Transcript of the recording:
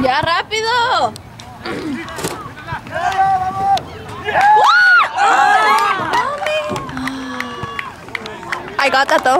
Ya, rápido. I got that though.